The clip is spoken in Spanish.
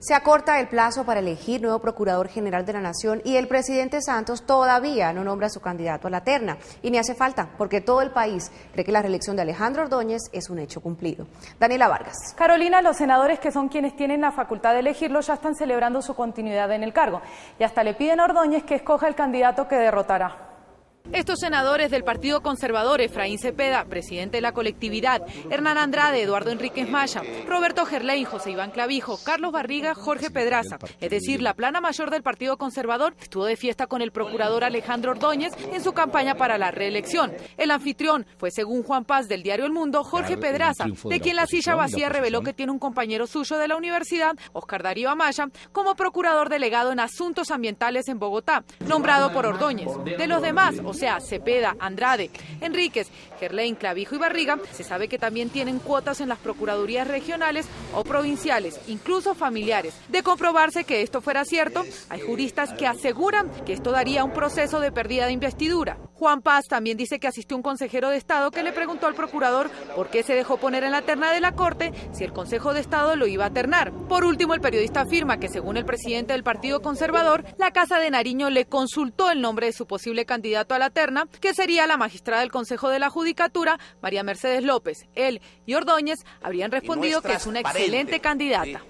Se acorta el plazo para elegir nuevo Procurador General de la Nación y el presidente Santos todavía no nombra a su candidato a la terna. Y ni hace falta, porque todo el país cree que la reelección de Alejandro Ordóñez es un hecho cumplido. Daniela Vargas. Carolina, los senadores que son quienes tienen la facultad de elegirlo ya están celebrando su continuidad en el cargo. Y hasta le piden a Ordóñez que escoja el candidato que derrotará. Estos senadores del Partido Conservador, Efraín Cepeda, presidente de la colectividad, Hernán Andrade, Eduardo Enríquez Maya, Roberto Gerlein, José Iván Clavijo, Carlos Barriga, Jorge Pedraza, es decir, la plana mayor del Partido Conservador, estuvo de fiesta con el procurador Alejandro Ordóñez en su campaña para la reelección. El anfitrión fue, según Juan Paz del diario El Mundo, Jorge Pedraza, de quien la silla vacía reveló que tiene un compañero suyo de la universidad, Oscar Darío Amaya, como procurador delegado en asuntos ambientales en Bogotá, nombrado por Ordóñez. De los demás, sea, Cepeda, Andrade, Enríquez, Gerlain, Clavijo y Barriga, se sabe que también tienen cuotas en las procuradurías regionales o provinciales, incluso familiares. De comprobarse que esto fuera cierto, hay juristas que aseguran que esto daría un proceso de pérdida de investidura. Juan Paz también dice que asistió un consejero de Estado que le preguntó al procurador por qué se dejó poner en la terna de la Corte si el Consejo de Estado lo iba a ternar. Por último, el periodista afirma que según el presidente del Partido Conservador, la Casa de Nariño le consultó el nombre de su posible candidato a la terna, que sería la magistrada del Consejo de la Judicatura, María Mercedes López. Él y Ordóñez habrían respondido que es una excelente candidata.